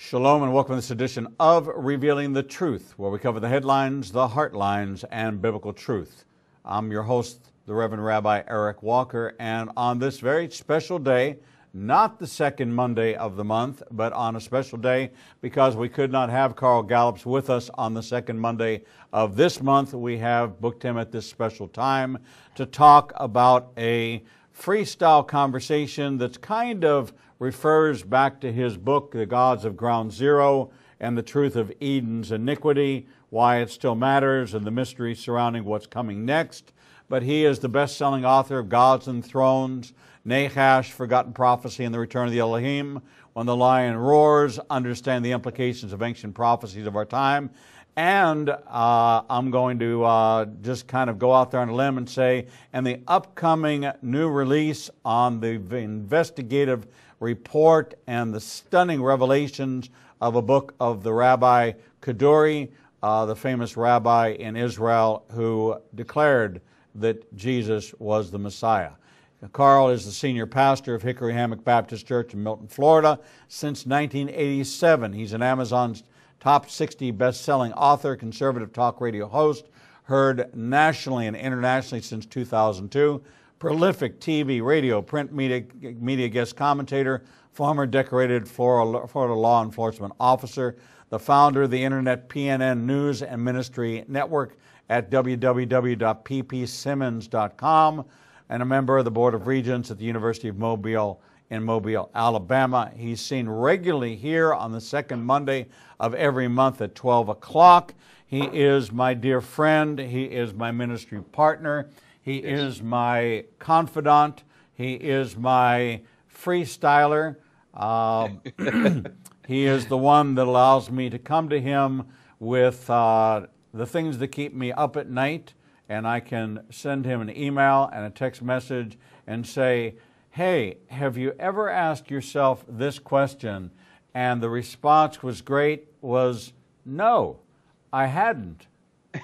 Shalom and welcome to this edition of Revealing the Truth, where we cover the headlines, the heartlines, and biblical truth. I'm your host, the Reverend Rabbi Eric Walker, and on this very special day, not the second Monday of the month, but on a special day because we could not have Carl Gallups with us on the second Monday of this month. We have booked him at this special time to talk about a freestyle conversation that's kind of refers back to his book, The Gods of Ground Zero and the Truth of Eden's Iniquity, Why It Still Matters, and the mystery surrounding what's coming next. But he is the best selling author of Gods and Thrones, Nahash, Forgotten Prophecy, and the Return of the Elohim. When the Lion Roars, Understand the Implications of Ancient Prophecies of Our Time. And uh, I'm going to uh, just kind of go out there on a limb and say, and the upcoming new release on the investigative report and the stunning revelations of a book of the Rabbi Kaduri, uh, the famous rabbi in Israel who declared that Jesus was the Messiah. Carl is the senior pastor of Hickory Hammock Baptist Church in Milton, Florida since 1987. He's an Amazon's top 60 best selling author, conservative talk radio host, heard nationally and internationally since 2002 prolific TV, radio, print media, media guest commentator, former decorated Florida law enforcement officer, the founder of the Internet PNN News and Ministry Network at www.ppsimmons.com, and a member of the Board of Regents at the University of Mobile in Mobile, Alabama. He's seen regularly here on the second Monday of every month at 12 o'clock. He is my dear friend. He is my ministry partner. He yes. is my confidant. He is my freestyler. Uh, he is the one that allows me to come to him with uh, the things that keep me up at night, and I can send him an email and a text message and say, Hey, have you ever asked yourself this question? And the response was great was no, I hadn't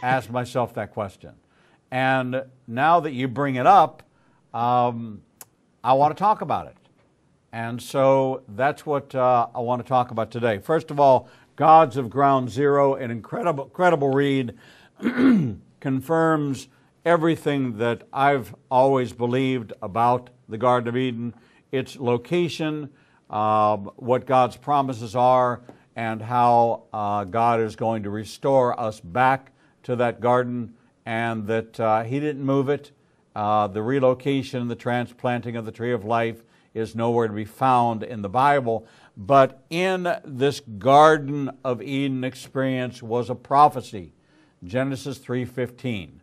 asked myself that question. And now that you bring it up, um, I want to talk about it. And so that's what uh, I want to talk about today. First of all, Gods of Ground Zero, an incredible, incredible read, confirms everything that I've always believed about the Garden of Eden its location, uh, what God's promises are, and how uh, God is going to restore us back to that garden and that uh, he didn't move it. Uh, the relocation, the transplanting of the tree of life is nowhere to be found in the Bible. But in this Garden of Eden experience was a prophecy, Genesis 3:15.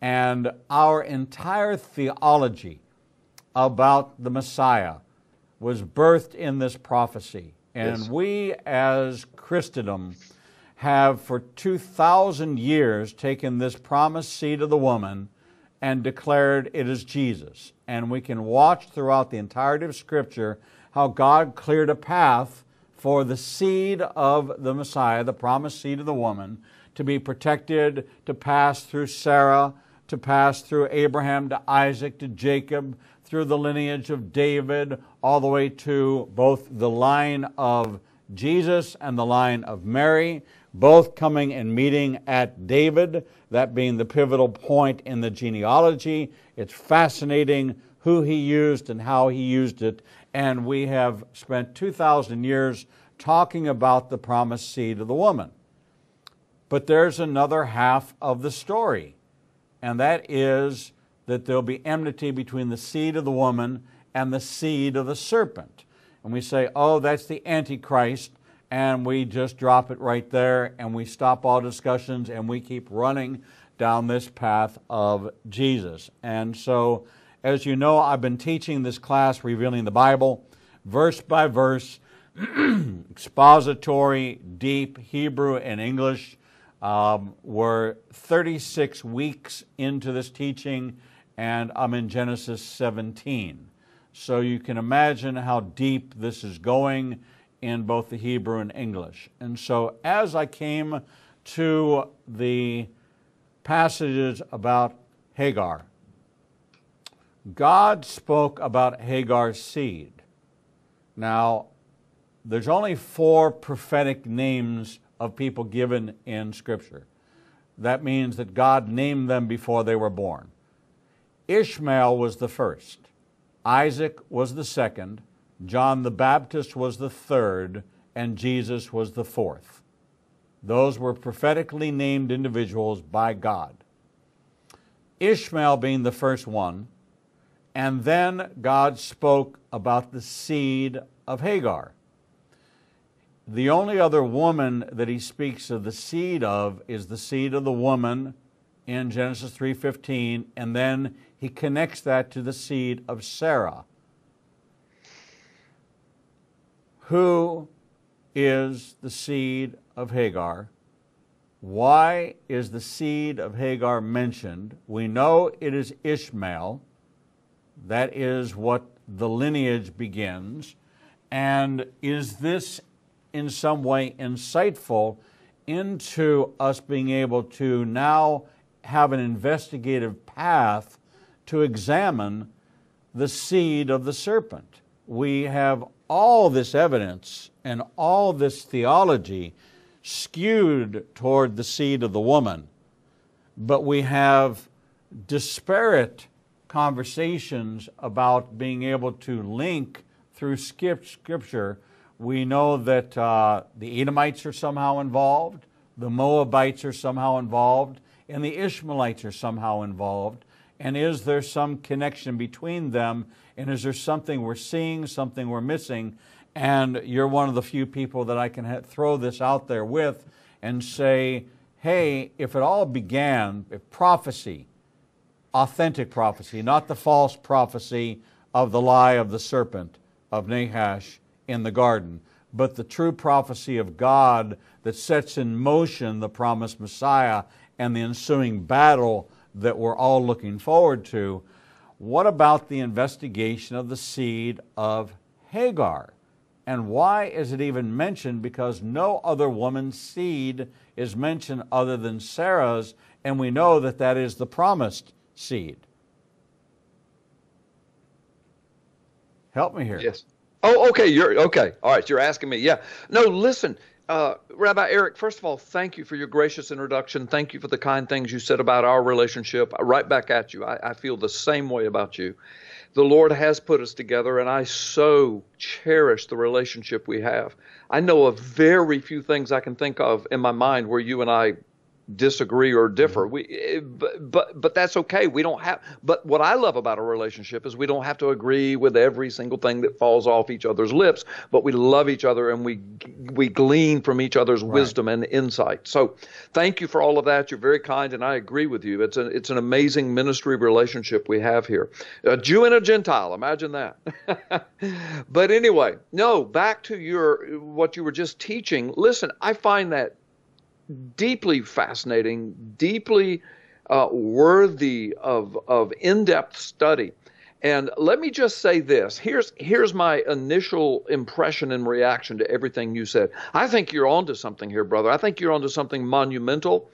And our entire theology about the Messiah was birthed in this prophecy. And yes. we as Christendom have for 2,000 years taken this promised seed of the woman and declared it is Jesus. And we can watch throughout the entirety of Scripture how God cleared a path for the seed of the Messiah, the promised seed of the woman, to be protected, to pass through Sarah, to pass through Abraham, to Isaac, to Jacob, through the lineage of David, all the way to both the line of Jesus and the line of Mary both coming and meeting at David, that being the pivotal point in the genealogy. It's fascinating who he used and how he used it. And we have spent 2,000 years talking about the promised seed of the woman. But there's another half of the story, and that is that there'll be enmity between the seed of the woman and the seed of the serpent. And we say, oh, that's the Antichrist and we just drop it right there and we stop all discussions and we keep running down this path of Jesus. And so, as you know, I've been teaching this class, Revealing the Bible, verse by verse, expository, deep Hebrew and English. Um, we're 36 weeks into this teaching, and I'm in Genesis 17. So you can imagine how deep this is going in both the Hebrew and English. And so as I came to the passages about Hagar, God spoke about Hagar's seed. Now, there's only four prophetic names of people given in Scripture. That means that God named them before they were born. Ishmael was the first, Isaac was the second, John the Baptist was the third, and Jesus was the fourth. Those were prophetically named individuals by God. Ishmael being the first one, and then God spoke about the seed of Hagar. The only other woman that he speaks of the seed of is the seed of the woman in Genesis 3:15 and then he connects that to the seed of Sarah. Who is the seed of Hagar? Why is the seed of Hagar mentioned? We know it is Ishmael. That is what the lineage begins. And is this in some way insightful into us being able to now have an investigative path to examine the seed of the serpent. We have all this evidence and all this theology skewed toward the seed of the woman, but we have disparate conversations about being able to link through scripture we know that uh, the Edomites are somehow involved, the Moabites are somehow involved, and the Ishmaelites are somehow involved. And is there some connection between them? And is there something we're seeing, something we're missing? And you're one of the few people that I can throw this out there with and say, hey, if it all began, if prophecy, authentic prophecy, not the false prophecy of the lie of the serpent of Nahash in the garden, but the true prophecy of God that sets in motion the promised Messiah and the ensuing battle that we're all looking forward to. What about the investigation of the seed of Hagar? And why is it even mentioned? Because no other woman's seed is mentioned other than Sarah's, and we know that that is the promised seed. Help me here. Yes. Oh, okay. You're okay. All right. You're asking me. Yeah. No, listen, uh, Rabbi Eric. First of all, thank you for your gracious introduction. Thank you for the kind things you said about our relationship. Right back at you. I, I feel the same way about you. The Lord has put us together, and I so cherish the relationship we have. I know of very few things I can think of in my mind where you and I disagree or differ. Mm-hmm. We, eh, but, but but that's okay. We don't have. But what I love about a relationship is we don't have to agree with every single thing that falls off each other's lips. But we love each other and we we glean from each other's right. wisdom and insight. So thank you for all of that. You're very kind, and I agree with you. It's a it's an amazing ministry relationship we have here. A Jew and a Gentile. Imagine that. but anyway, no. Back to your what you were just teaching. Listen, I find that deeply fascinating, deeply uh, worthy of, of in depth study. And let me just say this. Here's here's my initial impression and reaction to everything you said. I think you're onto something here, brother. I think you're onto something monumental.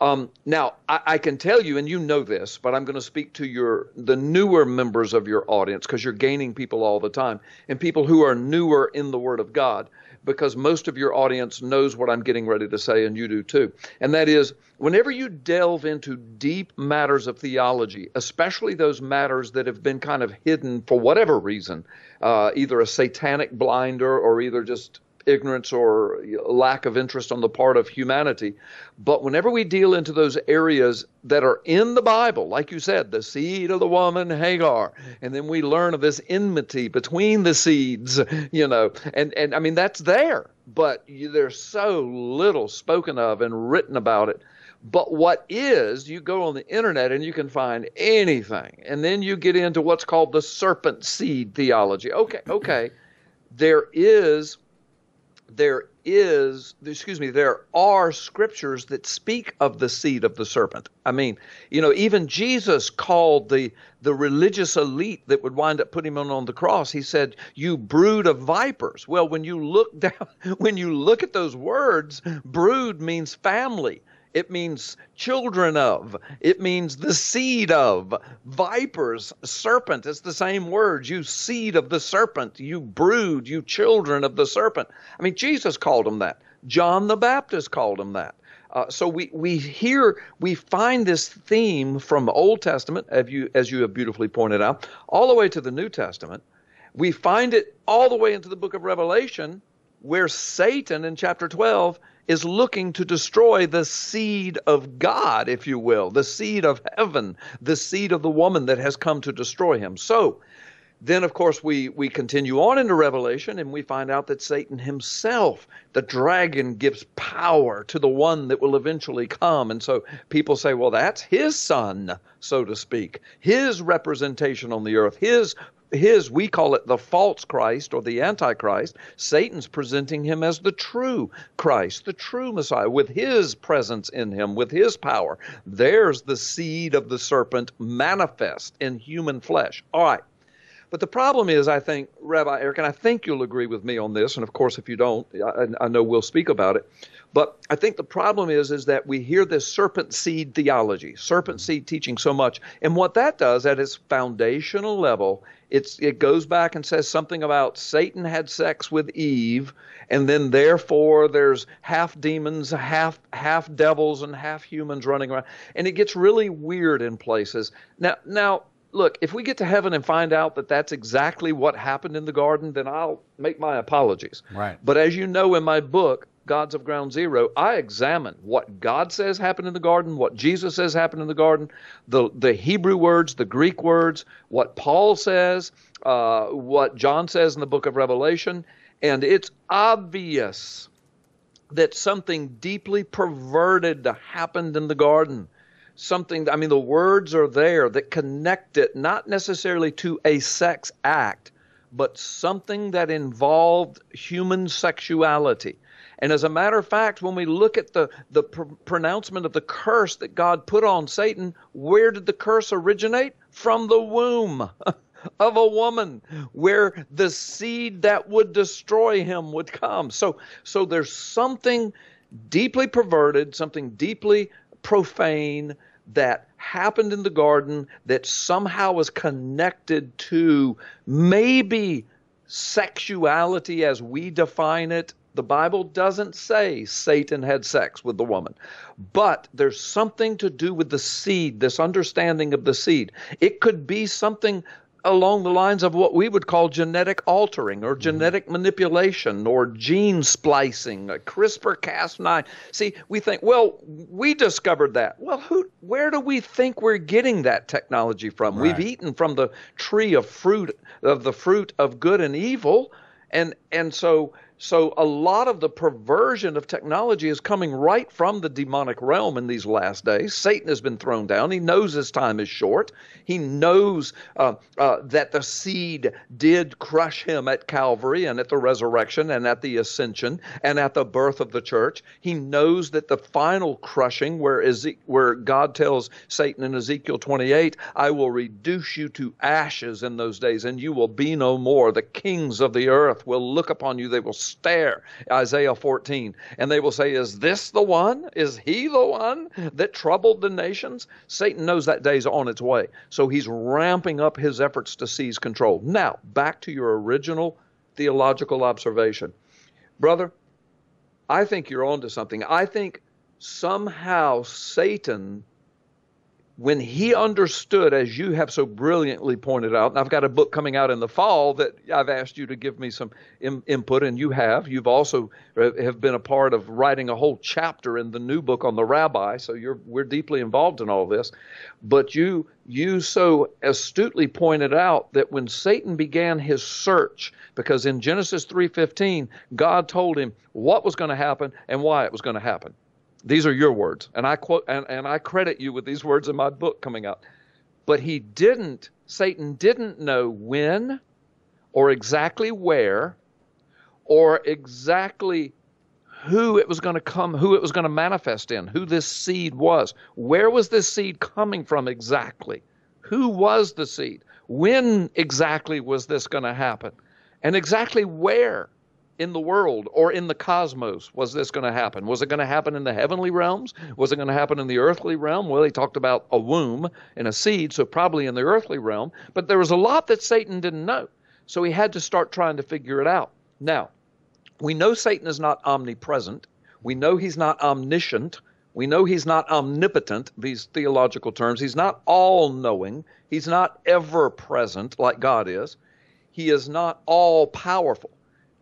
Um, now, I, I, can tell you, and you know this, but I'm going to speak to your the newer members of your audience because you're gaining people all the time, and people who are newer in the Word of God because most of your audience knows what I'm getting ready to say, and you do too. And that is, whenever you delve into deep matters of theology, especially those matters that have been kind of hidden for whatever reason, uh, either a satanic blinder or either just ignorance or lack of interest on the part of humanity. But whenever we deal into those areas that are in the Bible, like you said, the seed of the woman Hagar, and then we learn of this enmity between the seeds, you know, and, and I mean, that's there, but there's so little spoken of and written about it. But what is, you go on the internet and you can find anything. And then you get into what's called the serpent seed theology. Okay, okay. There is there is, excuse me, there are scriptures that speak of the seed of the serpent. I mean, you know, even Jesus called the the religious elite that would wind up putting him on on the cross. He said, "You brood of vipers." Well, when you look down, when you look at those words, brood means family. It means children of. It means the seed of. Vipers, serpent, it's the same word. You seed of the serpent. You brood, you children of the serpent. I mean, Jesus called them that. John the Baptist called them that. Uh, so we, we hear, we find this theme from Old Testament, as you, as you have beautifully pointed out, all the way to the New Testament. We find it all the way into the book of Revelation, where Satan in chapter 12 is looking to destroy the seed of God, if you will, the seed of heaven, the seed of the woman that has come to destroy him. So, then of course we we continue on into revelation and we find out that satan himself the dragon gives power to the one that will eventually come and so people say well that's his son so to speak his representation on the earth his his we call it the false christ or the antichrist satan's presenting him as the true christ the true messiah with his presence in him with his power. There's the seed of the serpent manifest in human flesh. All right. But the problem is, I think, Rabbi Eric, and I think you'll agree with me on this, and of course, if you don't, I, I know we'll speak about it. But I think the problem is, is that we hear this serpent seed theology, serpent mm-hmm. seed teaching so much, and what that does at its foundational level, it's it goes back and says something about Satan had sex with Eve, and then therefore there's half demons, half half devils, and half humans running around, and it gets really weird in places. Now, now look, if we get to heaven and find out that that's exactly what happened in the garden, then I'll make my apologies. Right. But as you know in my book, Gods of Ground Zero, I examine what God says happened in the garden, what Jesus says happened in the garden, the, the Hebrew words, the Greek words, what Paul says, uh, what John says in the book of Revelation. And it's obvious that something deeply perverted happened in the garden something, I mean, the words are there that connect it not necessarily to a sex act, but something that involved human sexuality. And as a matter of fact, when we look at the, the pr- pronouncement of the curse that God put on Satan, where did the curse originate? From the womb of a woman, where the seed that would destroy him would come. So, so there's something deeply perverted, something deeply profane that happened in the garden that somehow was connected to maybe sexuality as we define it. The Bible doesn't say Satan had sex with the woman, but there's something to do with the seed, this understanding of the seed. It could be something along the lines of what we would call genetic altering or mm-hmm. genetic manipulation or gene splicing, CRISPR Cas9. See, we think, well, we discovered that. Well, who where do we think we're getting that technology from? Right. We've eaten from the tree of fruit of the fruit of good and evil and and so so a lot of the perversion of technology is coming right from the demonic realm in these last days. Satan has been thrown down. He knows his time is short. He knows uh, uh, that the seed did crush him at Calvary and at the resurrection and at the ascension and at the birth of the church. He knows that the final crushing, where, Eze- where God tells Satan in Ezekiel 28, I will reduce you to ashes in those days and you will be no more. The kings of the earth will look upon you. They will stare, Isaiah 14, and they will say, Is this the one? Is he the one that troubled the nations? Satan knows that day's on its way, so he's ramping up his efforts to seize control. Now, back to your original theological observation. Brother, I think you're onto something. I think somehow Satan when he understood, as you have so brilliantly pointed out, and I've got a book coming out in the fall that I've asked you to give me some in, input, and you have. You've also uh, have been a part of writing a whole chapter in the new book on the rabbi, so you're we're deeply involved in all this. But you you so astutely pointed out that when Satan began his search, because in Genesis 3:15, God told him what was going to happen and why it was going to happen. These are your words, and I quote and, and I credit you with these words in my book coming out. But he didn't, Satan didn't know when or exactly where or exactly who it was going to come, who it was going to manifest in, who this seed was. Where was this seed coming from exactly? Who was the seed? When exactly was this going to happen? And exactly where? In the world or in the cosmos was this going to happen? Was it going to happen in the heavenly realms? Was it going to happen in the earthly realm? Well, he talked about a womb and a seed, so probably in the earthly realm. But there was a lot that Satan didn't know. So he had to start trying to figure it out. Now, we know Satan is not omnipresent. We know he's not omniscient. We know he's not omnipotent, these theological terms. He's not all knowing. He's not ever present like God is. He is not all powerful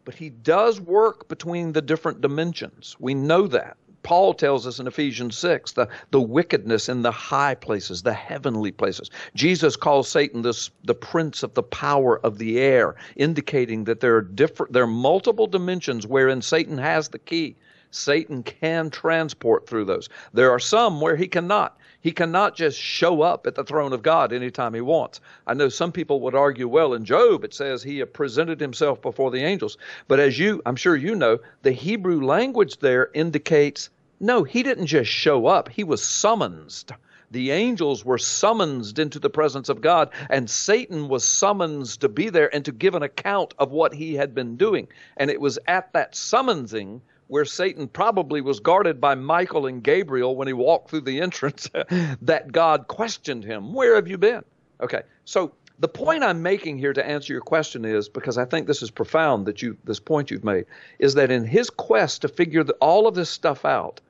but he does work between the different dimensions. We know that. Paul tells us in Ephesians 6 the, the wickedness in the high places, the heavenly places. Jesus calls Satan this the prince of the power of the air, indicating that there are different there are multiple dimensions wherein Satan has the key. Satan can transport through those. There are some where he cannot. He cannot just show up at the throne of God anytime he wants. I know some people would argue, well, in Job it says he presented himself before the angels. But as you, I'm sure you know, the Hebrew language there indicates no, he didn't just show up, he was summoned. The angels were summoned into the presence of God, and Satan was summoned to be there and to give an account of what he had been doing. And it was at that summonsing where Satan probably was guarded by Michael and Gabriel when he walked through the entrance, that God questioned him, Where have you been? Okay, so the point I'm making here to answer your question is because I think this is profound that you this point you've made is that in his quest to figure the, all of this stuff out,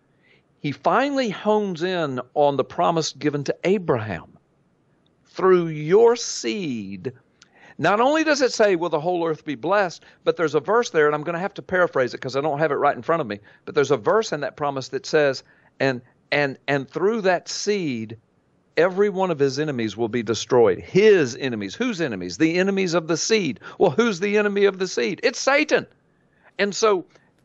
he finally hones in on the promise given to Abraham. Through your seed, not only does it say, Will the whole earth be blessed, but there's a verse there, and I'm going to have to paraphrase it because I don't have it right in front of me. But there's a verse in that promise that says, And and and through that seed, every one of his enemies will be destroyed. His enemies. Whose enemies? The enemies of the seed. Well, who's the enemy of the seed? It's Satan. And so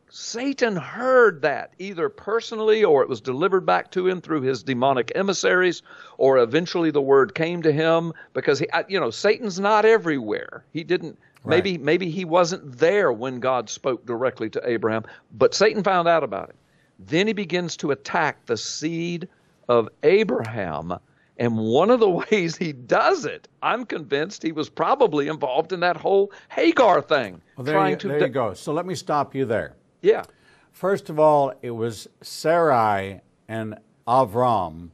Satan heard that either personally or it was delivered back to him through his demonic emissaries, or eventually the word came to him because he, you know, Satan's not everywhere. He didn't. Right. Maybe maybe he wasn't there when God spoke directly to Abraham, but Satan found out about it. Then he begins to attack the seed of Abraham. And one of the ways he does it, I'm convinced he was probably involved in that whole Hagar thing. Well, there trying you, to there you go. So let me stop you there. Yeah. First of all, it was Sarai and Avram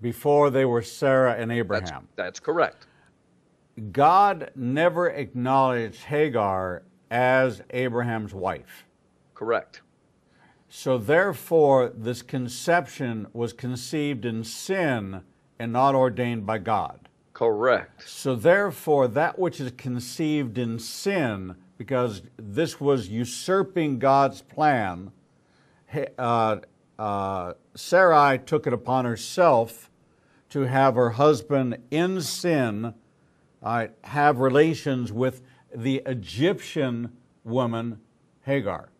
before they were Sarah and Abraham. That's, that's correct. God never acknowledged Hagar as Abraham's wife. Correct. So, therefore, this conception was conceived in sin and not ordained by God. Correct. So, therefore, that which is conceived in sin because this was usurping God's plan. Uh, uh, Sarai took it upon herself to have her husband in sin uh, have relations with the Egyptian woman Hagar.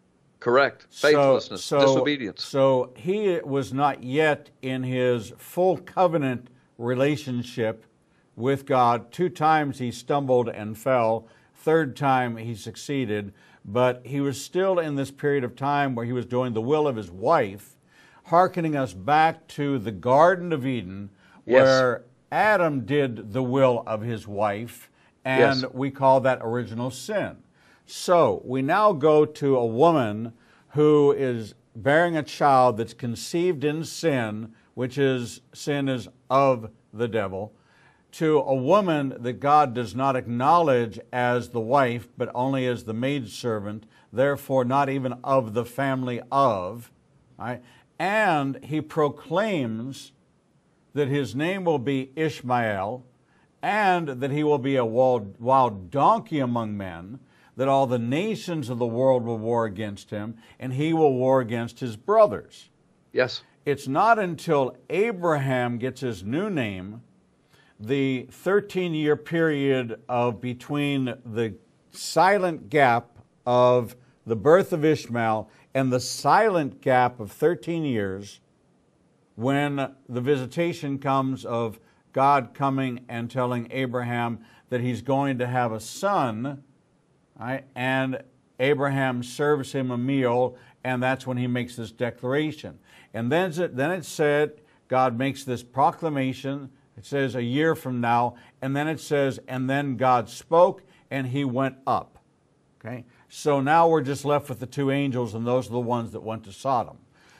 Correct. Faithlessness, so, so, disobedience. So he was not yet in his full covenant relationship with God. Two times he stumbled and fell third time he succeeded, but he was still in this period of time where he was doing the will of his wife, hearkening us back to the Garden of Eden, yes. where Adam did the will of his wife, and yes. we call that original sin. So we now go to a woman who is bearing a child that's conceived in sin, which is sin is of the devil to a woman that God does not acknowledge as the wife, but only as the maidservant, therefore not even of the family of. Right? And he proclaims that his name will be Ishmael, and that he will be a wild, wild donkey among men, that all the nations of the world will war against him, and he will war against his brothers. Yes. It's not until Abraham gets his new name the 13 year period of between the silent gap of the birth of Ishmael and the silent gap of 13 years when the visitation comes of God coming and telling Abraham that he's going to have a son, right? and Abraham serves him a meal, and that's when he makes this declaration. And then, then it said, God makes this proclamation it says a year from now, and then it says, and then God spoke and he went up. Okay? So now we're just left with the two angels, and those are the ones that went to Sodom.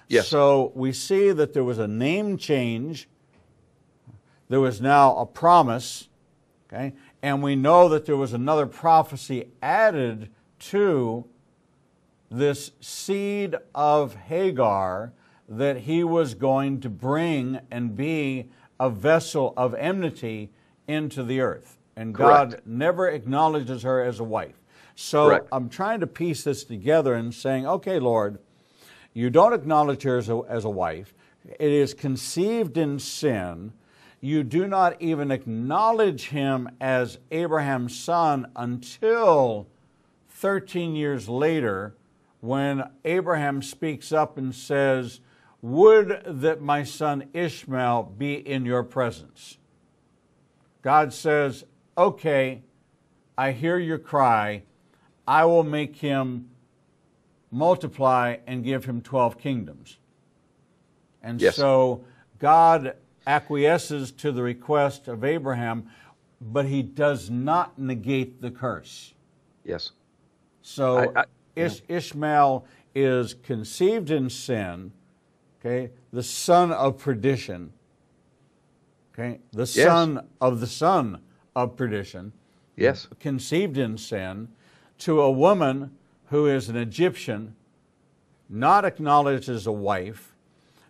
Yes. So we see that there was a name change. There was now a promise, okay? And we know that there was another prophecy added to this seed of Hagar that he was going to bring and be a vessel of enmity into the earth. And God Correct. never acknowledges her as a wife. So Correct. I'm trying to piece this together and saying, okay, Lord, you don't acknowledge her as a, as a wife. It is conceived in sin. You do not even acknowledge him as Abraham's son until 13 years later when Abraham speaks up and says, Would that my son Ishmael be in your presence. God says, Okay, I hear your cry. I will make him multiply and give him 12 kingdoms. And Yes. so God acquiesces to the request of Abraham, but he does not negate the curse. Yes. So I- I- Ish, Ishmael is conceived in sin, okay, the son of perdition, okay, the son of the son of perdition, Yes. conceived in sin, to a woman who is an Egyptian, not acknowledged as a wife,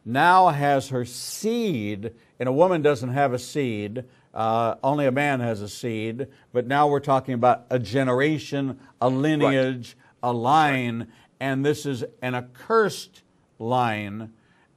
now has her seed, and a woman doesn't have a seed, uh, only a man has a seed, but now we're talking about a generation, a lineage, a line, and this is an accursed line.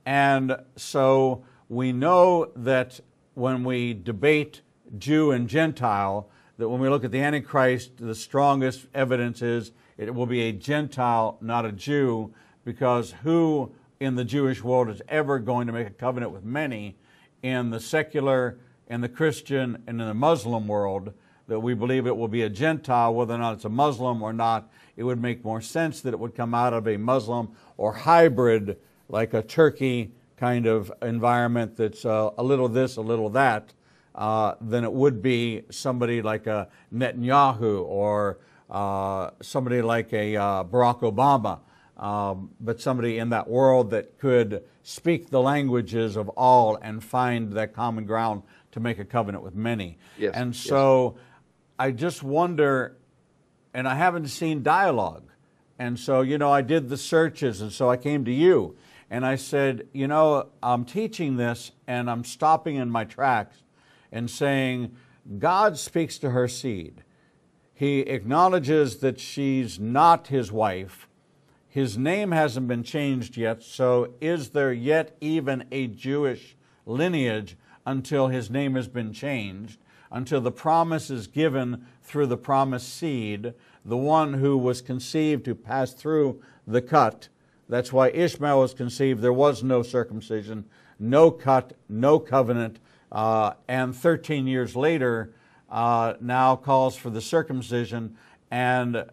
And so we know that when we debate Jew and Gentile, that when we look at the Antichrist, the strongest evidence is it will be a Gentile, not a Jew, because who in the Jewish world is ever going to make a covenant with many in the secular, in the Christian, and in the Muslim world? That we believe it will be a Gentile, whether or not it's a Muslim or not, it would make more sense that it would come out of a Muslim or hybrid, like a Turkey kind of environment that's uh, a little this, a little that, uh, than it would be somebody like a Netanyahu or uh, somebody like a uh, Barack Obama, um, but somebody in that world that could speak the languages of all and find that common ground to make a covenant with many. Yes, And yes. so I just wonder, and I haven't seen dialogue. And so, you know, I did the searches, and so I came to you. And I said, you know, I'm teaching this, and I'm stopping in my tracks and saying, God speaks to her seed. He acknowledges that she's not his wife. His name hasn't been changed yet, so is there yet even a Jewish lineage until his name has been changed, until the promise is given through the promised seed, the one who was conceived to pass through the cut? That's why Ishmael was conceived. There was no circumcision, no cut, no covenant. Uh, and 13 years later, uh, now calls for the circumcision, and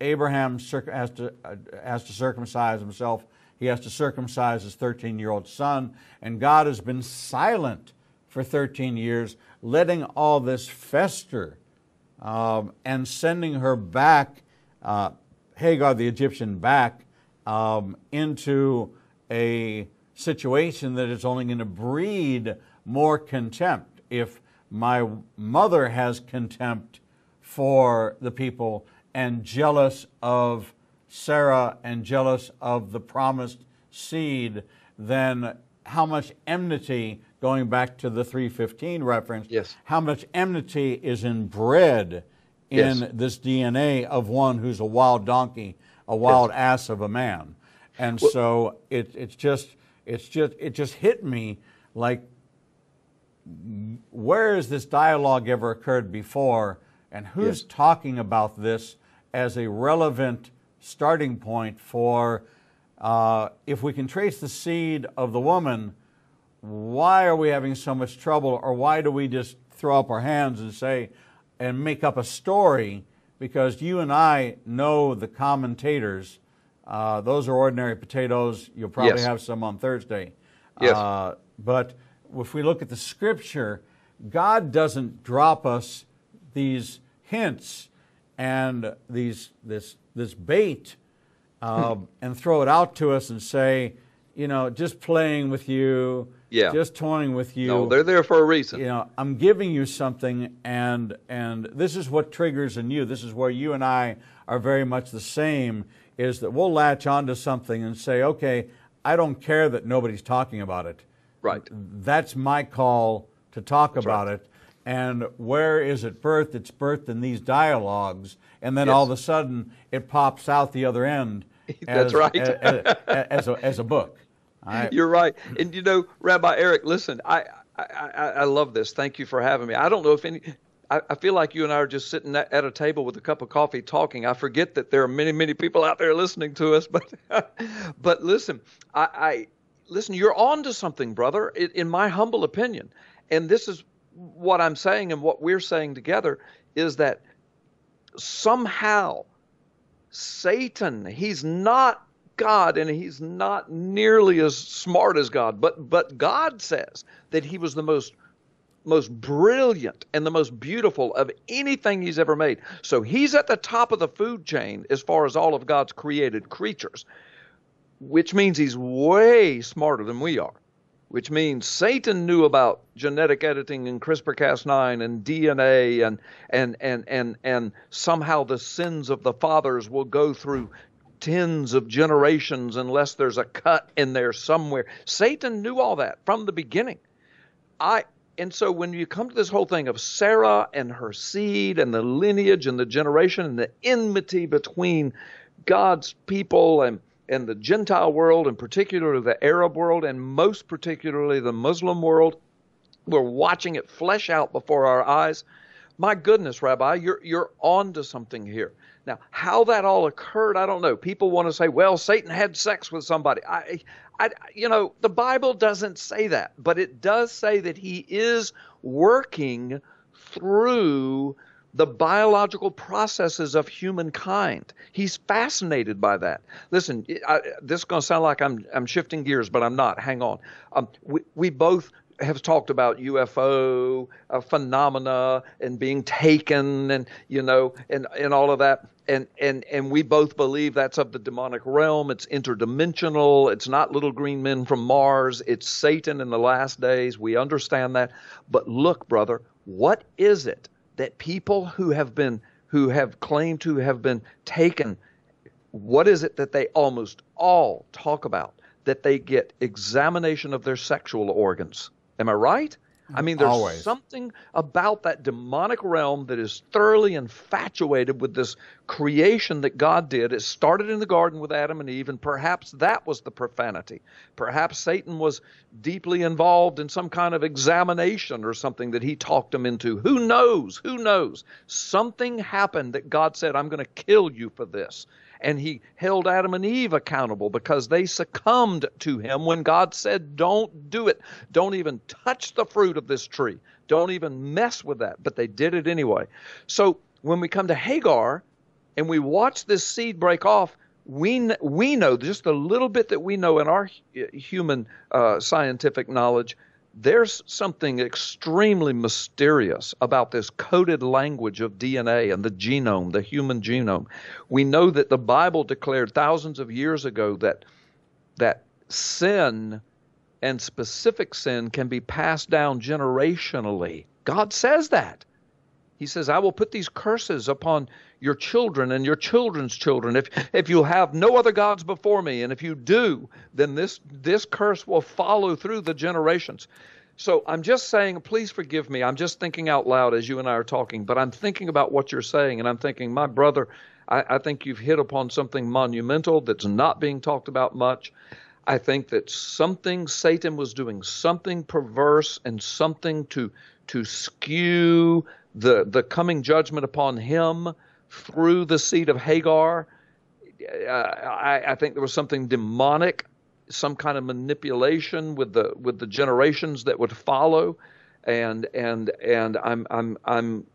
Abraham has to, uh, has to circumcise himself. He has to circumcise his 13 year old son, and God has been silent for 13 years, letting all this fester um, and sending her back, uh, Hagar the Egyptian, back um, into a situation that is only going to breed more contempt. If my mother has contempt for the people and jealous of Sarah and jealous of the promised seed, then how much enmity, going back to the 315 reference, Yes. how much enmity is inbred in Yes. this DNA of one who's a wild donkey, a wild ass of a man. And so it, it's just it's just it just hit me like where has this dialogue ever occurred before and who's Yes. talking about this as a relevant starting point for uh, if we can trace the seed of the woman why are we having so much trouble or why do we just throw up our hands and say and make up a story because you and I know the commentators. Uh, those are ordinary potatoes. You'll probably Yes. have some on Thursday. Yes. Uh, but if we look at the scripture, God doesn't drop us these hints and these this this bait uh, and throw it out to us and say, you know, just playing with you, yeah. just toying with you. No, they're there for a reason. You know, I'm giving you something, and and this is what triggers in you. This is where you and I are very much the same. Is that we'll latch onto something and say, okay, I don't care that nobody's talking about it. Right. That's my call to talk That's about right. it. And where is it birthed? It's birthed in these dialogues, and then Yes. all of a sudden it pops out the other end. That's as, right. as, as, a, as a book. Right. You're right. And you know, Rabbi Eric, listen, I, I, I, I love this. Thank you for having me. I don't know if any, I, feel like you and I are just sitting at at a table with a cup of coffee talking. I forget that there are many, many people out there listening to us, but, but listen, I, I listen, you're on to something, brother, in, in my humble opinion. And this is what I'm saying and what we're saying together is that somehow Satan, he's not God and he's not nearly as smart as God, but but God says that he was the most most brilliant and the most beautiful of anything he's ever made. So he's at the top of the food chain as far as all of God's created creatures, which means he's way smarter than we are. Which means Satan knew about genetic editing and CRISPR-Cas9 and DNA and and and and and somehow the sins of the fathers will go through tens of generations unless there's a cut in there somewhere. Satan knew all that from the beginning. I and so when you come to this whole thing of Sarah and her seed and the lineage and the generation and the enmity between God's people and and the Gentile world and particularly the Arab world and most particularly the Muslim world, we're watching it flesh out before our eyes. My goodness, Rabbi, you're you're on to something here. Now, how that all occurred, I don't know. People want to say, well, Satan had sex with somebody. I, I, you know, the Bible doesn't say that, but it does say that he is working through the biological processes of humankind. He's fascinated by that. Listen, I, this is going to sound like I'm I'm shifting gears, but I'm not. Hang on. Um, we we both have talked about UFO uh, phenomena and being taken, and you know, and and all of that. And, and and we both believe that's of the demonic realm. It's interdimensional. It's not little green men from Mars. It's Satan in the last days. We understand that. But look, brother, what is it that people who have been who have claimed to have been taken what is it that they almost all talk about that they get examination of their sexual organs am i right? I mean there's Always. something about that demonic realm that is thoroughly infatuated with this creation that god did. It started in the garden with adam and eve and perhaps that was the profanity. Perhaps satan was deeply involved in some kind of examination or something that he talked them into. Who knows? Who knows? Something happened that god said i'm going to kill you for this and he held Adam and Eve accountable because they succumbed to him when God said, Don't do it. Don't even touch the fruit of this tree. Don't even mess with that. But they did it anyway. So when we come to Hagar and we watch this seed break off, we, we know just a little bit that we know in our human uh, scientific knowledge there's something extremely mysterious about this coded language of DNA and the genome, the human genome. We know that the Bible declared thousands of years ago that that sin and specific sin can be passed down generationally. God says that. He says, I will put these curses upon your children and your children's children. If if you have no other gods before me, and if you do, then this this curse will follow through the generations. So I'm just saying, please forgive me. I'm just thinking out loud as you and I are talking, but I'm thinking about what you're saying, and I'm thinking, my brother, I, I think you've hit upon something monumental that's not being talked about much. I think that something Satan was doing, something perverse and something to to skew the the coming judgment upon him through the seed of Hagar. Uh, I, I think there was something demonic, some kind of manipulation with the with the generations that would follow, and and and I'm I'm I'm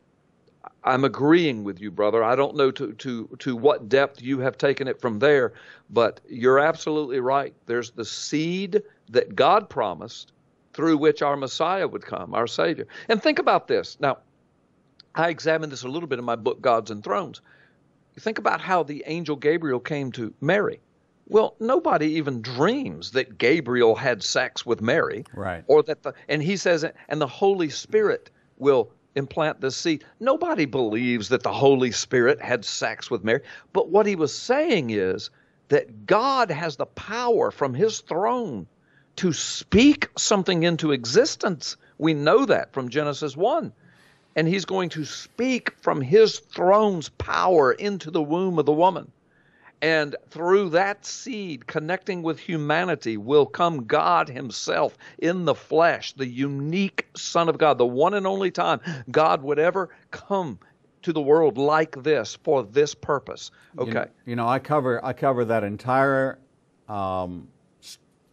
I'm agreeing with you, brother. I don't know to, to, to what depth you have taken it from there, but you're absolutely right. There's the seed that God promised through which our Messiah would come, our Savior. And think about this. Now, I examined this a little bit in my book, Gods and Thrones. think about how the angel Gabriel came to Mary. Well, nobody even dreams that Gabriel had sex with Mary, right? Or that the and he says, and the Holy Spirit will implant this seed. Nobody believes that the Holy Spirit had sex with Mary. But what he was saying is that God has the power from his throne to speak something into existence. We know that from Genesis 1. And he's going to speak from his throne's power into the womb of the woman. And through that seed connecting with humanity will come God Himself in the flesh, the unique Son of God, the one and only time God would ever come to the world like this for this purpose. Okay. You know, you know I cover I cover that entire um,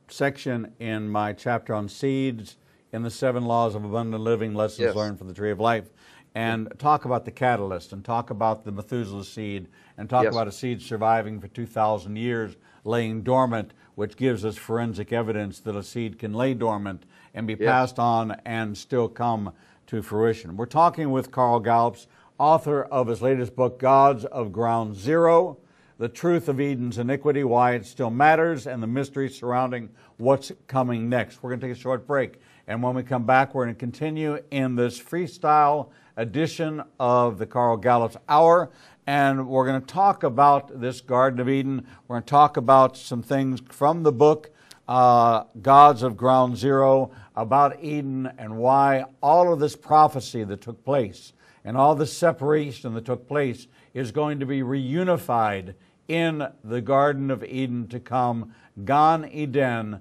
section in my chapter on seeds in the seven laws of abundant living lessons yes. learned from the tree of life and talk about the catalyst and talk about the Methuselah seed and talk yes. about a seed surviving for 2,000 years, laying dormant, which gives us forensic evidence that a seed can lay dormant and be yes. passed on and still come to fruition. We're talking with Carl Gallups, author of his latest book, Gods of Ground Zero The Truth of Eden's Iniquity, Why It Still Matters, and the Mystery Surrounding What's Coming Next. We're going to take a short break. And when we come back, we're going to continue in this freestyle edition of the Carl Gallups Hour. And we're going to talk about this Garden of Eden. We're going to talk about some things from the book, uh, Gods of Ground Zero, about Eden and why all of this prophecy that took place and all the separation that took place is going to be reunified in the Garden of Eden to come. Gan Eden,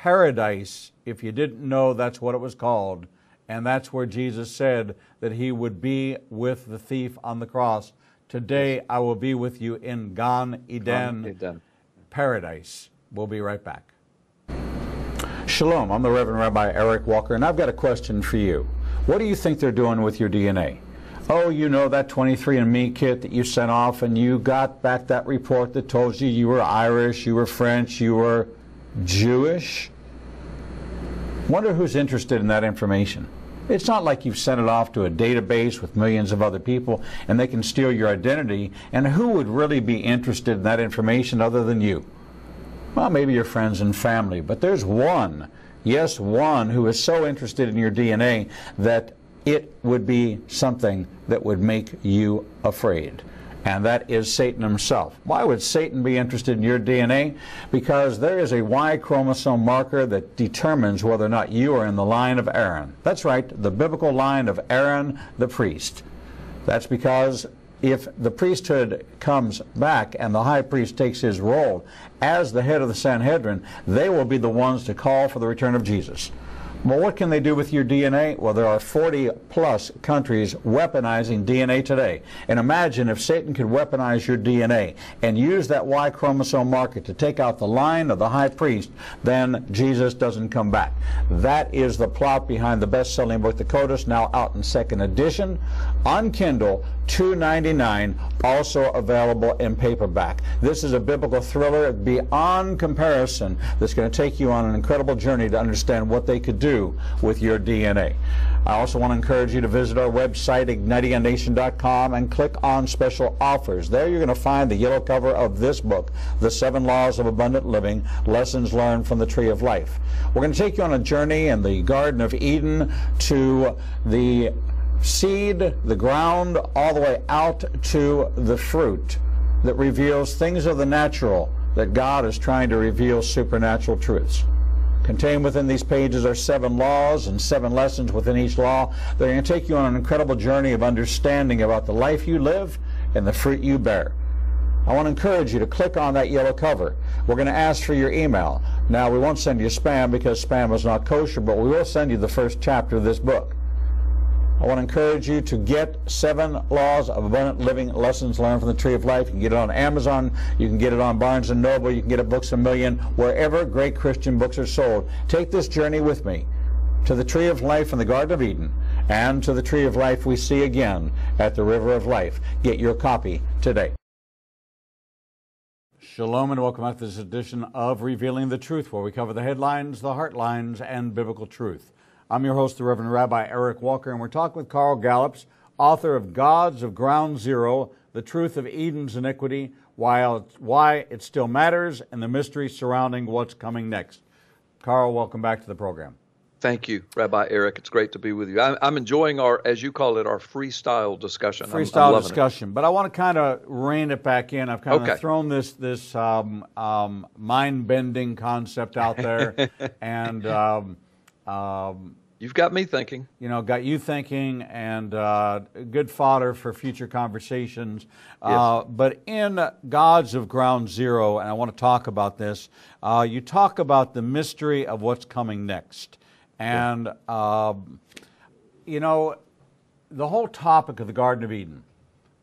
paradise, if you didn't know that's what it was called. And that's where Jesus said that he would be with the thief on the cross. Today I will be with you in Gan Eden, Eden. paradise. We'll be right back. Shalom, I'm the Reverend Rabbi Eric Walker, and I've got a question for you. What do you think they're doing with your DNA? Oh, you know that 23andMe kit that you sent off, and you got back that report that told you you were Irish, you were French, you were Jewish? Wonder who's interested in that information. It's not like you've sent it off to a database with millions of other people and they can steal your identity. And who would really be interested in that information other than you? Well, maybe your friends and family, but there's one, yes, one who is so interested in your DNA that it would be something that would make you afraid and that is Satan himself. Why would Satan be interested in your DNA? Because there is a Y chromosome marker that determines whether or not you are in the line of Aaron. That's right, the biblical line of Aaron the priest. That's because if the priesthood comes back and the high priest takes his role as the head of the Sanhedrin, they will be the ones to call for the return of Jesus. Well, what can they do with your DNA? Well, there are 40 plus countries weaponizing DNA today. And imagine if Satan could weaponize your DNA and use that Y chromosome marker to take out the line of the high priest, then Jesus doesn't come back. That is the plot behind the best-selling book, The Codus, now out in second edition on Kindle, $2.99, also available in paperback. This is a biblical thriller beyond comparison that's going to take you on an incredible journey to understand what they could do do with your DNA. I also want to encourage you to visit our website, ignitingnation.com, and click on special offers. There you're going to find the yellow cover of this book, The Seven Laws of Abundant Living Lessons Learned from the Tree of Life. We're going to take you on a journey in the Garden of Eden to the seed, the ground, all the way out to the fruit that reveals things of the natural that God is trying to reveal supernatural truths. Contained within these pages are seven laws and seven lessons within each law. They're going to take you on an incredible journey of understanding about the life you live and the fruit you bear. I want to encourage you to click on that yellow cover. We're going to ask for your email. Now, we won't send you spam because spam is not kosher, but we will send you the first chapter of this book. I want to encourage you to get Seven Laws of Abundant Living Lessons Learned from the Tree of Life. You can get it on Amazon. You can get it on Barnes & Noble. You can get it Books A Million, wherever great Christian books are sold. Take this journey with me to the Tree of Life in the Garden of Eden and to the Tree of Life we see again at the River of Life. Get your copy today. Shalom and welcome back to this edition of Revealing the Truth, where we cover the headlines, the heartlines, and biblical truth. I'm your host, the Reverend Rabbi Eric Walker, and we're talking with Carl Gallups, author of Gods of Ground Zero the truth of Eden's iniquity, while why it still matters, and the mystery surrounding what's coming next. Carl, welcome back to the program. Thank you, Rabbi Eric. It's great to be with you. I'm, enjoying our, as you call it, our freestyle discussion. Freestyle I'm, I'm discussion, it. but I want to kind of rein it back in. I've kind okay. of thrown this this um, um, mind bending concept out there, and um, um, you've got me thinking. You know, got you thinking, and uh, good fodder for future conversations. Yes. Uh, but in Gods of Ground Zero, and I want to talk about this. Uh, you talk about the mystery of what's coming next. And, uh, you know, the whole topic of the Garden of Eden,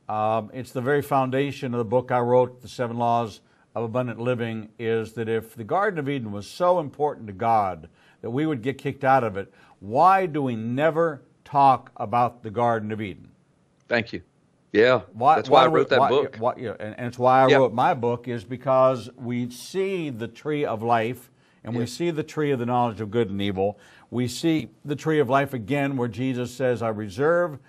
um, it's the very foundation of the book I wrote, The Seven Laws of Abundant Living, is that if the Garden of Eden was so important to God that we would get kicked out of it, why do we never talk about the Garden of Eden? Thank you. Yeah, why, that's why, why I wrote that why, book. Why, yeah, and, and, it's why I wrote my book is because we see the tree of life and we see the tree of the knowledge of good and evil. We see the tree of life again, where Jesus says, I reserve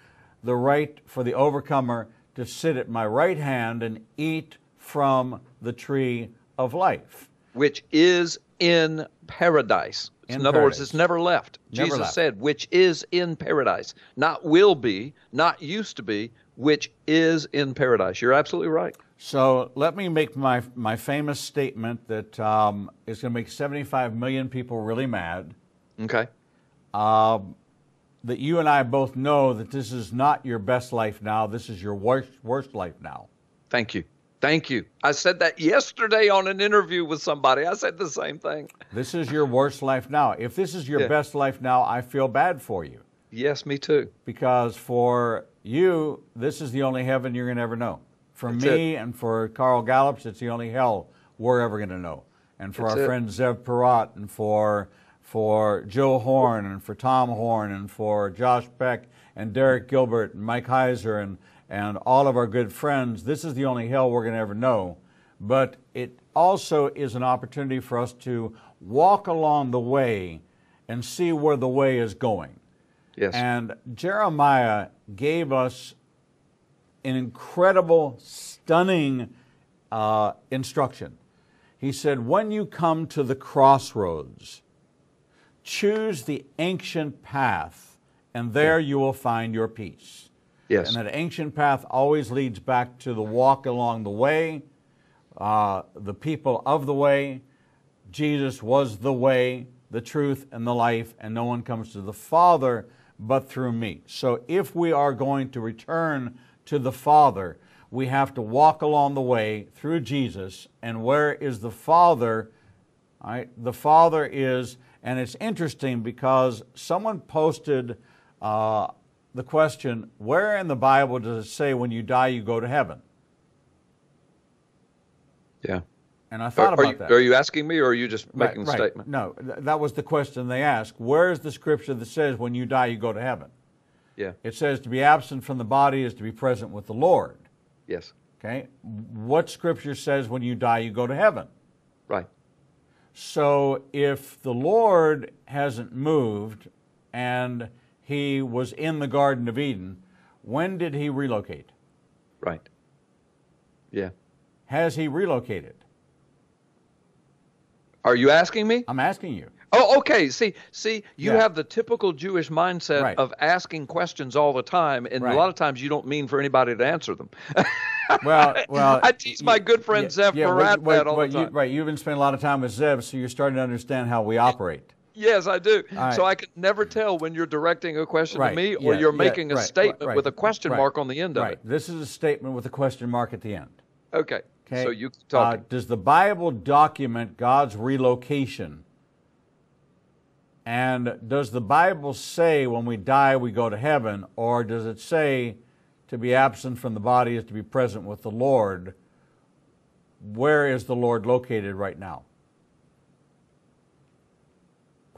the right for the overcomer to sit at my right hand and eat from the tree of life. Which is in paradise. In, in other paradise. words, it's never left. Never Jesus left. said, which is in paradise. Not will be, not used to be, which is in paradise. You're absolutely right. So let me make my, my famous statement that um, is going to make 75 million people really mad. Okay. Um, that you and I both know that this is not your best life now. This is your worst, worst life now. Thank you. Thank you. I said that yesterday on an interview with somebody. I said the same thing. This is your worst life now. If this is your yeah. best life now, I feel bad for you. Yes, me too. Because for you, this is the only heaven you're going to ever know. For That's me it. and for Carl Gallups, it's the only hell we're ever going to know. And for That's our it. friend Zev Porat and for for Joe Horn and for Tom Horn and for Josh Peck and Derek Gilbert and Mike Heiser and, and all of our good friends, this is the only hell we're going to ever know. But it also is an opportunity for us to walk along the way and see where the way is going. Yes. And Jeremiah gave us an incredible, stunning uh, instruction. He said, When you come to the crossroads, choose the ancient path, and there you will find your peace. Yes. And that ancient path always leads back to the walk along the way, uh, the people of the way. Jesus was the way, the truth, and the life, and no one comes to the Father but through me. So if we are going to return to the Father, we have to walk along the way through Jesus. And where is the Father? Right? The Father is and it's interesting because someone posted uh, the question where in the Bible does it say when you die you go to heaven? Yeah. And I thought are, about are you, that. Are you asking me or are you just making right, a statement? No, th- that was the question they asked. Where is the scripture that says when you die you go to heaven? Yeah. It says to be absent from the body is to be present with the Lord. Yes. Okay. What scripture says when you die you go to heaven? Right. So if the Lord hasn't moved and he was in the Garden of Eden, when did he relocate? Right. Yeah. Has he relocated? Are you asking me? I'm asking you. Oh, okay. See, see, you yeah. have the typical Jewish mindset right. of asking questions all the time, and right. a lot of times you don't mean for anybody to answer them. well, well, I tease my good friend yeah, Zev yeah, Porat that all the time. You, right, you've been spending a lot of time with Zev, so you're starting to understand how we operate. Yes, I do. Right. So I can never tell when you're directing a question right. to me or yeah, you're making yeah, a right, statement with a question mark on the end of it. This is a statement with a question mark at the end. Okay. Okay. So you talk. Uh, does the Bible document God's relocation? And does the Bible say when we die we go to heaven, or does it say to be absent from the body is to be present with the Lord. Where is the Lord located right now?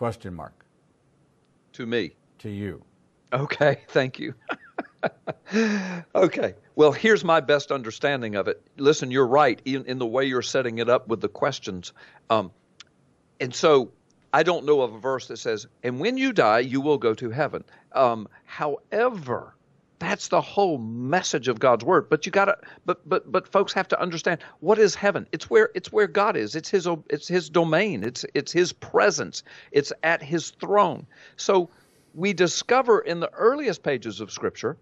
Question mark. To me. To you. Okay, thank you. okay. Well, here's my best understanding of it. Listen, you're right in, in the way you're setting it up with the questions. Um, and so I don't know of a verse that says, and when you die, you will go to heaven. Um, however, That's the whole message of God's word. But you got to but but but folks have to understand what is heaven? It's where it's where God is. It's his it's his domain. It's it's his presence. It's at his throne. So we discover in the earliest pages of scripture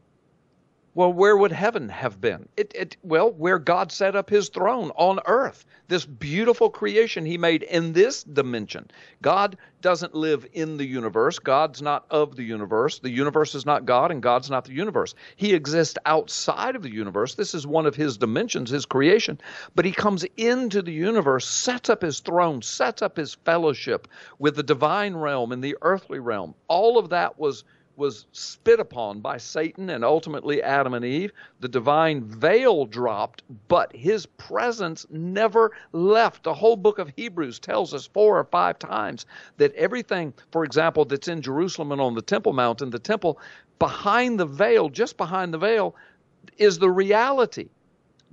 well, where would heaven have been? It, it, well, where God set up his throne on earth, this beautiful creation he made in this dimension. God doesn't live in the universe. God's not of the universe. The universe is not God, and God's not the universe. He exists outside of the universe. This is one of his dimensions, his creation. But he comes into the universe, sets up his throne, sets up his fellowship with the divine realm and the earthly realm. All of that was was spit upon by Satan and ultimately Adam and Eve. The divine veil dropped, but his presence never left. The whole book of Hebrews tells us four or five times that everything, for example, that's in Jerusalem and on the Temple Mountain, the temple behind the veil, just behind the veil, is the reality.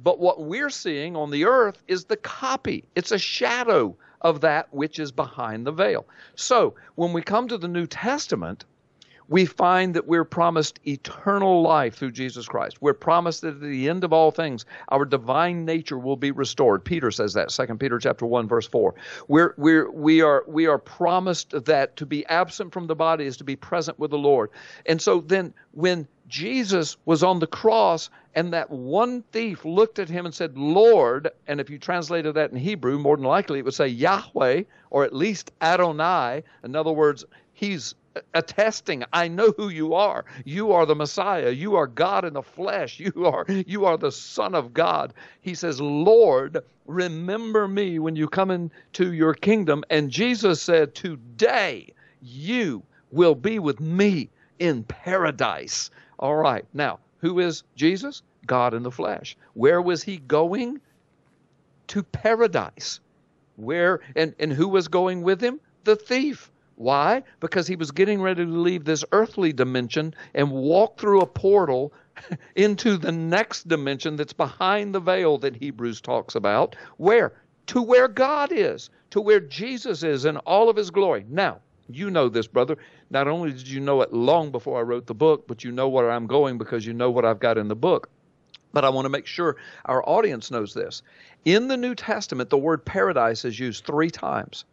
But what we're seeing on the earth is the copy. It's a shadow of that which is behind the veil. So when we come to the New Testament, we find that we're promised eternal life through Jesus Christ. We're promised that at the end of all things, our divine nature will be restored. Peter says that, 2 Peter chapter 1, verse 4. We're, we're, we, are, we are promised that to be absent from the body is to be present with the Lord. And so then when Jesus was on the cross and that one thief looked at him and said, Lord, and if you translated that in Hebrew, more than likely it would say Yahweh or at least Adonai. In other words, he's attesting i know who you are. You are the messiah. You are god in the flesh. You are you are the son of god. He says lord remember me when you come into your kingdom. And jesus said today you will be with me in paradise. All right. Now who is jesus? God in the flesh. Where was he going? To paradise. Where and and who was going with him? The thief why? Because he was getting ready to leave this earthly dimension and walk through a portal into the next dimension that's behind the veil that Hebrews talks about. Where? To where God is, to where Jesus is in all of his glory. Now, you know this, brother. Not only did you know it long before I wrote the book, but you know where I'm going because you know what I've got in the book. But I want to make sure our audience knows this. In the New Testament, the word paradise is used three times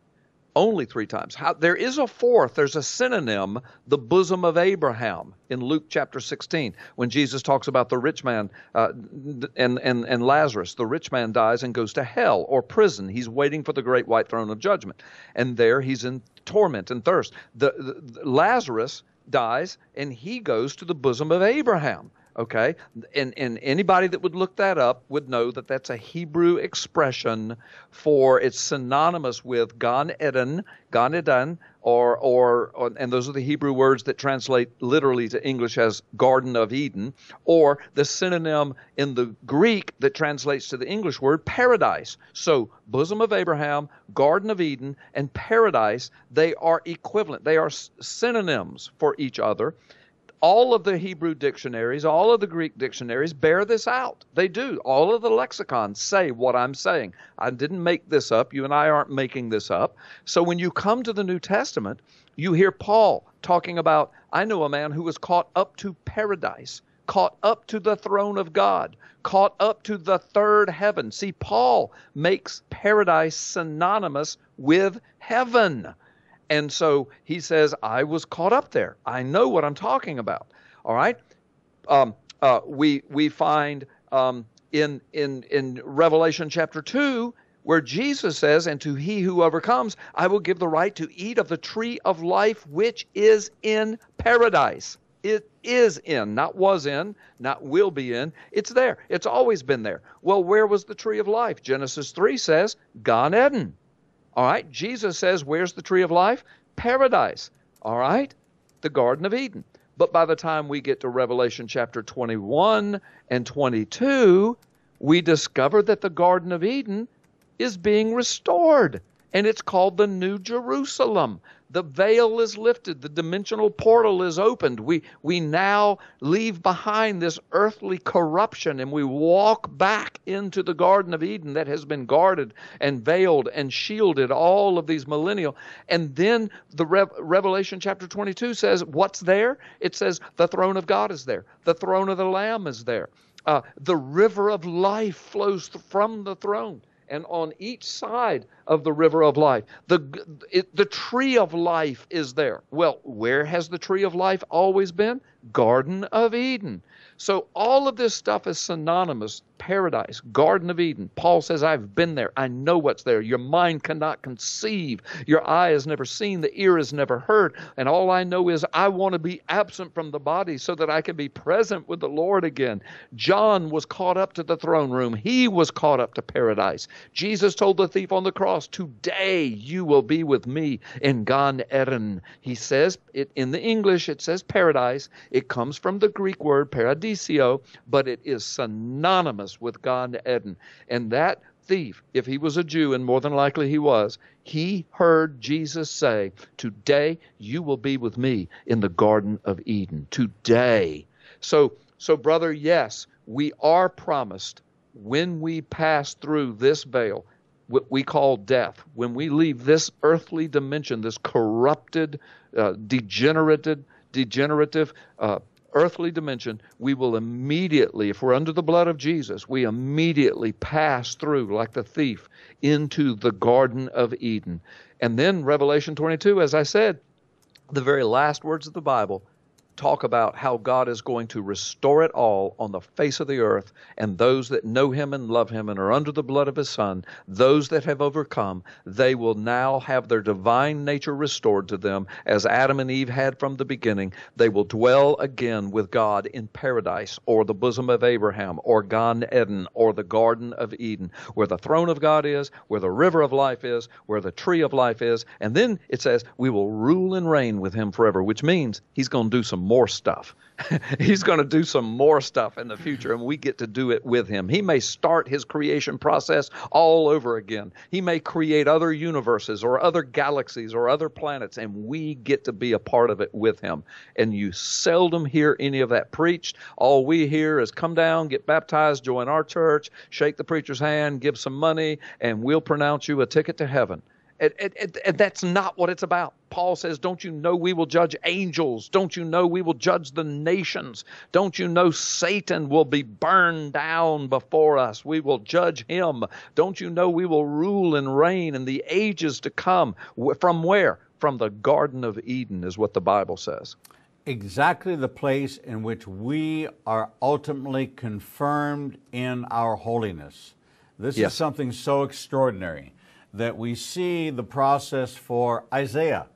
only three times. How, there is a fourth, there's a synonym, the bosom of Abraham in Luke chapter 16, when Jesus talks about the rich man uh, and, and, and Lazarus. The rich man dies and goes to hell or prison. He's waiting for the great white throne of judgment. And there he's in torment and thirst. The, the Lazarus dies and he goes to the bosom of Abraham. Okay, and and anybody that would look that up would know that that's a Hebrew expression for it's synonymous with Gan Eden, Gan Eden, or, or or and those are the Hebrew words that translate literally to English as Garden of Eden, or the synonym in the Greek that translates to the English word paradise. So bosom of Abraham, Garden of Eden, and paradise they are equivalent. They are synonyms for each other all of the Hebrew dictionaries, all of the Greek dictionaries bear this out. They do. All of the lexicons say what I'm saying. I didn't make this up. You and I aren't making this up. So when you come to the New Testament, you hear Paul talking about, I know a man who was caught up to paradise, caught up to the throne of God, caught up to the third heaven. See, Paul makes paradise synonymous with heaven. And so he says, I was caught up there. I know what I'm talking about. All right. Um, uh, we we find um, in in in Revelation chapter two where Jesus says, "And to he who overcomes, I will give the right to eat of the tree of life, which is in paradise." It is in, not was in, not will be in. It's there. It's always been there. Well, where was the tree of life? Genesis 3 says, Gan Eden. All right, Jesus says, Where's the tree of life? Paradise. All right, the Garden of Eden. But by the time we get to Revelation chapter 21 and 22, we discover that the Garden of Eden is being restored. and it's called the New Jerusalem. The veil is lifted, the dimensional portal is opened. We, we now leave behind this earthly corruption and we walk back into the Garden of Eden that has been guarded and veiled and shielded all of these millennial. And then the Re- Revelation chapter 22 says, What's there? It says, The throne of God is there, the throne of the Lamb is there. Uh, the river of life flows from the throne and on each side of the river of life. The, it, the tree of life is there. Well, where has the tree of life always been? Garden of Eden. So all of this stuff is synonymous paradise, Garden of Eden. Paul says, I've been there. I know what's there. Your mind cannot conceive. Your eye has never seen. The ear has never heard. And all I know is I want to be absent from the body so that I can be present with the Lord again. John was caught up to the throne room. He was caught up to paradise. Jesus told the thief on the cross, Today you will be with me in Gan Eden. He says, it, in the English, it says paradise. It comes from the Greek word paradisio, but it is synonymous with Gan Eden. And that thief, if he was a Jew, and more than likely he was, he heard Jesus say, Today you will be with me in the Garden of Eden. Today. So, so brother, yes, we are promised when we pass through this veil, what we call death, when we leave this earthly dimension, this corrupted, uh, degenerated, degenerative uh, earthly dimension, we will immediately, if we're under the blood of Jesus, we immediately pass through, like the thief, into the Garden of Eden. And then Revelation 22, as I said, the very last words of the Bible talk about how God is going to restore it all on the face of the earth, and those that know Him and love Him and are under the blood of His Son, those that have overcome, they will now have their divine nature restored to them as Adam and Eve had from the beginning. They will dwell again with God in paradise or the bosom of Abraham or Gan Eden or the Garden of Eden, where the throne of God is, where the river of life is, where the tree of life is. And then it says, we will rule and reign with Him forever, which means He's going to do some more stuff. He's going to do some more stuff in the future, and we get to do it with him. He may start his creation process all over again. He may create other universes or other galaxies or other planets, and we get to be a part of it with him. And you seldom hear any of that preached. All we hear is come down, get baptized, join our church, shake the preacher's hand, give some money, and we'll pronounce you a ticket to heaven. And, and, and, that's not what it's about. Paul says, Don't you know we will judge angels? Don't you know we will judge the nations? Don't you know Satan will be burned down before us? We will judge him. Don't you know we will rule and reign in the ages to come? From where? From the Garden of Eden, is what the Bible says. Exactly the place in which we are ultimately confirmed in our holiness. This yes. is something so extraordinary that we see the process for Isaiah,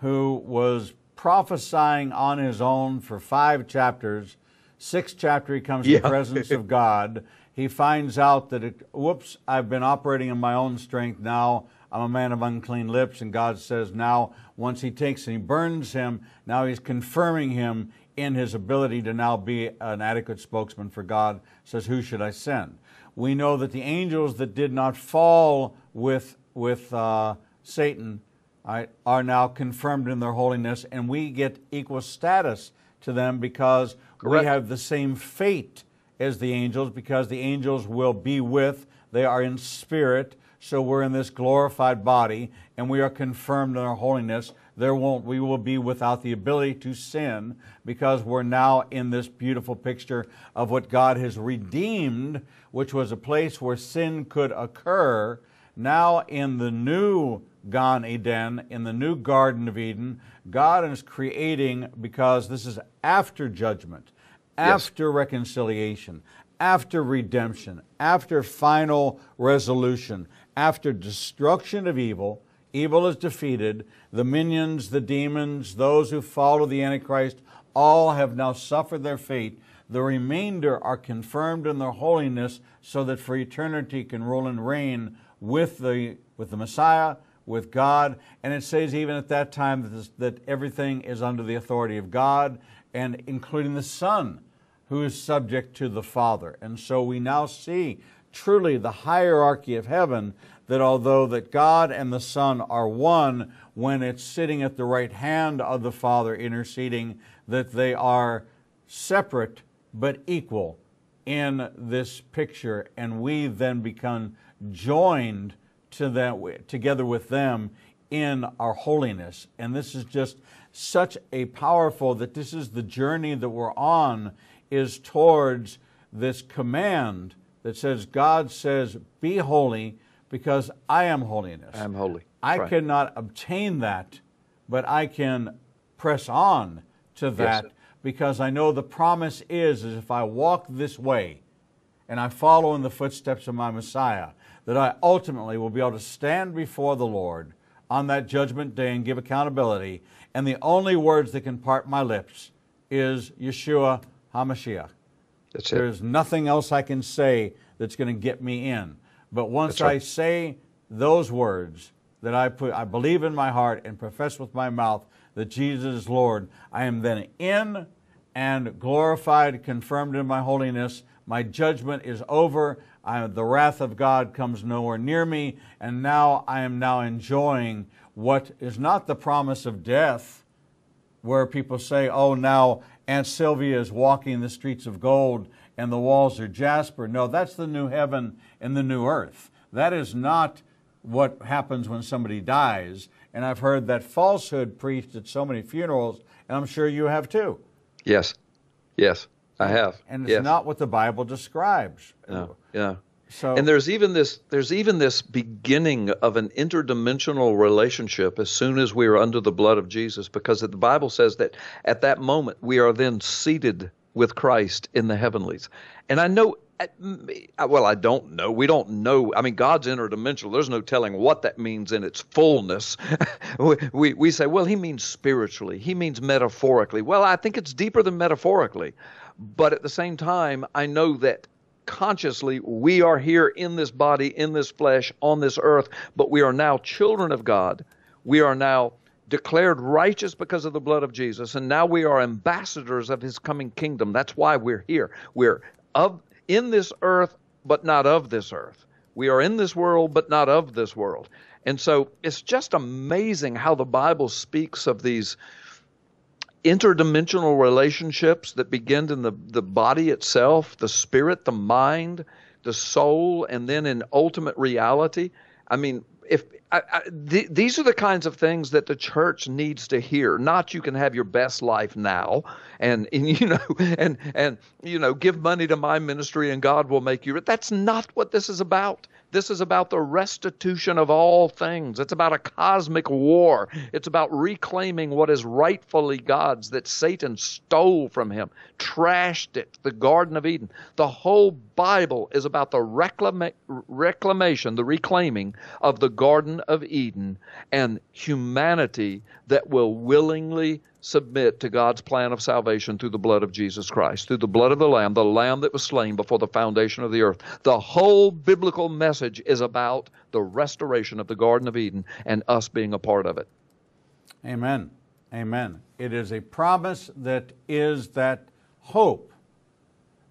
who was prophesying on his own for five chapters. Sixth chapter, he comes yeah. to the presence of God. He finds out that, it, whoops, I've been operating in my own strength. Now I'm a man of unclean lips. And God says, now, once he takes and he burns him, now he's confirming him in his ability to now be an adequate spokesman for God. Says, who should I send? we know that the angels that did not fall with, with uh, Satan right, are now confirmed in their holiness, and we get equal status to them because Correct. we have the same fate as the angels, because the angels will be with, they are in spirit, so we're in this glorified body, and we are confirmed in our holiness there won't we will be without the ability to sin because we're now in this beautiful picture of what God has redeemed, which was a place where sin could occur. Now in the new Gan Eden, in the new Garden of Eden, God is creating because this is after judgment, after yes. reconciliation, after redemption, after final resolution, after destruction of evil Evil is defeated. The minions, the demons, those who follow the Antichrist, all have now suffered their fate. The remainder are confirmed in their holiness so that for eternity can rule and reign with the, with the Messiah, with God. And it says even at that time that, this, that everything is under the authority of God, and including the Son, who is subject to the Father. And so we now see truly the hierarchy of heaven that although that God and the Son are one when it's sitting at the right hand of the Father interceding, that they are separate but equal in this picture, and we then become joined to that together with them in our holiness. And this is just such a powerful that this is the journey that we're on is towards this command that says God says, "Be holy because I am holiness." I am holy. I right. cannot obtain that, but I can press on to that yes. because I know the promise is, is if I walk this way and I follow in the footsteps of my Messiah, that I ultimately will be able to stand before the Lord on that judgment day and give accountability. And the only words that can part my lips is Yeshua HaMashiach. That's it. There's nothing else I can say that's going to get me in. But once right. I say those words that I put, I believe in my heart and profess with my mouth that Jesus is Lord, I am then in and glorified, confirmed in my holiness. My judgment is over. I, the wrath of God comes nowhere near me, and now I am now enjoying what is not the promise of death, where people say, "Oh, now Aunt Sylvia is walking the streets of gold and the walls are jasper." No, that's the new heaven and the new earth. That is not what happens when somebody dies. And I've heard that falsehood preached at so many funerals, and I'm sure you have too. Yes, yes. I have. And it's yes. not what the Bible describes. No. Yeah. So, and there's even this there's even this beginning of an interdimensional relationship as soon as we are under the blood of Jesus because the Bible says that at that moment we are then seated with Christ in the heavenlies. And I know well, I don't know. We don't know. I mean, God's interdimensional. There's no telling what that means in its fullness. we, we, we say, well, he means spiritually. He means metaphorically. Well, I think it's deeper than metaphorically. But at the same time, I know that consciously we are here in this body, in this flesh, on this earth, but we are now children of God. We are now declared righteous because of the blood of Jesus, and now we are ambassadors of his coming kingdom. That's why we're here. We're of in this earth, but not of this earth. We are in this world, but not of this world. And so it's just amazing how the Bible speaks of these interdimensional relationships that begin in the, the body itself, the spirit, the mind, the soul, and then in ultimate reality. I mean, if I, I, th- these are the kinds of things that the church needs to hear. Not you can have your best life now, and, and you know, and and you know, give money to my ministry and God will make you. That's not what this is about. This is about the restitution of all things. It's about a cosmic war. It's about reclaiming what is rightfully God's that Satan stole from him, trashed it, the Garden of Eden. The whole Bible is about the reclama- reclamation, the reclaiming of the Garden of Eden and humanity that will willingly submit to God's plan of salvation through the blood of Jesus Christ, through the blood of the Lamb, the Lamb that was slain before the foundation of the earth. The whole biblical message is about the restoration of the Garden of Eden and us being a part of it. Amen. Amen. It is a promise that is that hope.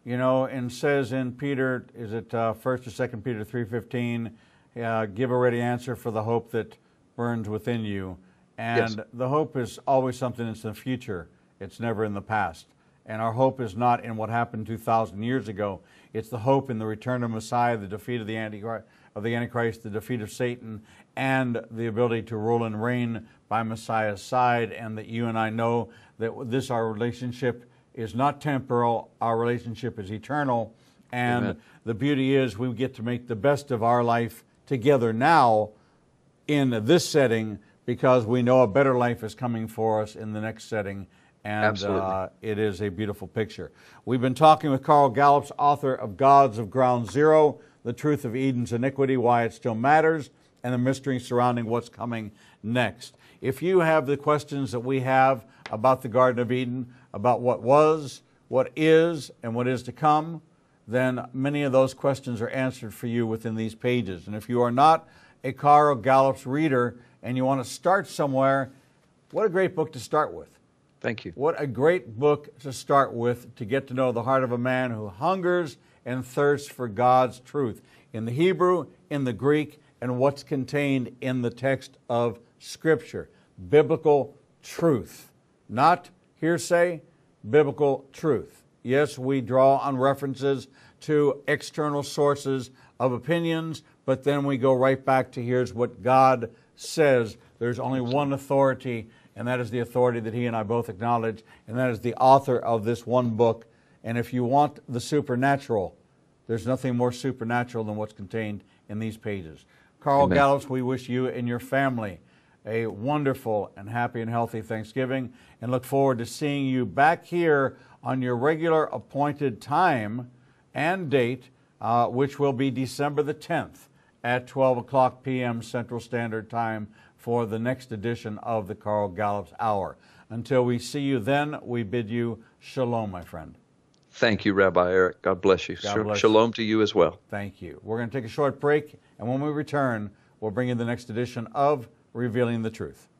You know, and says in Peter, is it uh, First or Second Peter three fifteen? Uh, give a ready answer for the hope that burns within you. And yes. the hope is always something that's in the future. It's never in the past. And our hope is not in what happened 2,000 years ago. It's the hope in the return of Messiah, the defeat of the Antichrist, of the Antichrist, the defeat of Satan, and the ability to rule and reign by Messiah's side. And that you and I know that this, our relationship, is not temporal. Our relationship is eternal. And Amen. the beauty is we get to make the best of our life together now in this setting because we know a better life is coming for us in the next setting. And uh, it is a beautiful picture. We've been talking with Carl Gallups, author of Gods of Ground Zero The Truth of Eden's Iniquity, Why It Still Matters, and the mystery surrounding what's coming next. If you have the questions that we have about the Garden of Eden, about what was, what is, and what is to come, then many of those questions are answered for you within these pages. And if you are not a Carl Gallups reader, and you want to start somewhere, what a great book to start with. Thank you. What a great book to start with to get to know the heart of a man who hungers and thirsts for God's truth in the Hebrew, in the Greek, and what's contained in the text of Scripture. Biblical truth, not hearsay, biblical truth. Yes, we draw on references to external sources of opinions, but then we go right back to here's what God says. There's only one authority, and that is the authority that he and I both acknowledge, and that is the author of this one book. And if you want the supernatural, there's nothing more supernatural than what's contained in these pages. Carl Amen. Gallups, we wish you and your family a wonderful and happy and healthy Thanksgiving and look forward to seeing you back here on your regular appointed time and date, uh, which will be December the 10th at 12 o'clock p.m. Central Standard Time for the next edition of the Carl Gallups Hour. Until we see you then, we bid you shalom, my friend. Thank you, Rabbi Eric. God bless you. God bless Shalom to you as well. Thank you. We're going to take a short break, and when we return, we'll bring you the next edition of Revealing the Truth.